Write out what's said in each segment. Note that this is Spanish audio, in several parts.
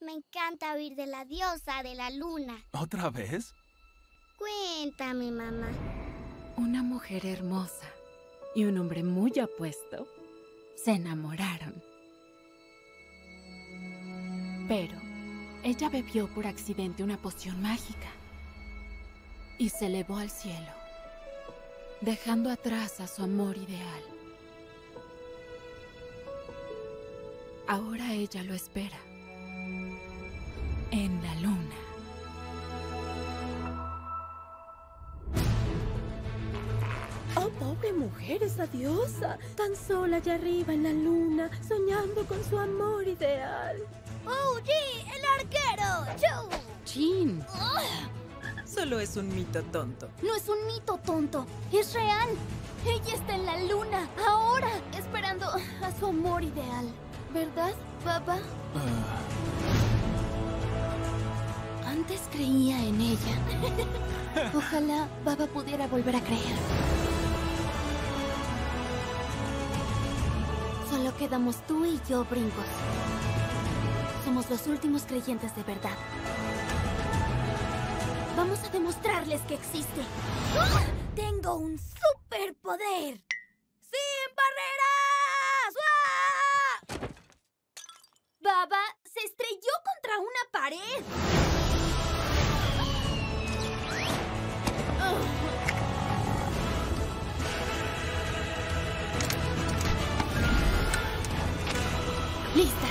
Me encanta oír de la diosa de la luna. ¿Otra vez? Cuéntame, mamá. Una mujer hermosa y un hombre muy apuesto se enamoraron. Pero ella bebió por accidente una poción mágica y se elevó al cielo, dejando atrás a su amor ideal. Ahora ella lo espera en la luna. Oh, pobre mujer, esa diosa, tan sola allá arriba en la luna, soñando con su amor ideal. ¡Oh, sí! ¡El arquero! ¡Chu! Chin, Solo es un mito tonto. No es un mito tonto, es real. Ella está en la luna, ahora, esperando a su amor ideal. ¿Verdad, papá? Ah, Antes creía en ella. Ojalá Baba pudiera volver a creer. Solo quedamos tú y yo, Brincos. Somos los últimos creyentes de verdad. Vamos a demostrarles que existe. ¡Ah! Tengo un superpoder. ¡Sin barreras! ¡Ah! Baba se estrelló contra una pared. Lista.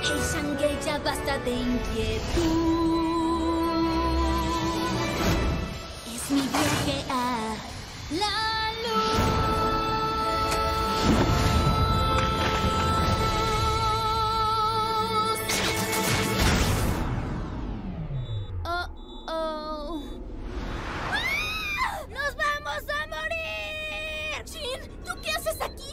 Hey, Shanghai, ya basta de inquietud. ¿Tú qué haces aquí?